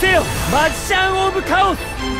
せよ。マジシャン・オブ・カオス。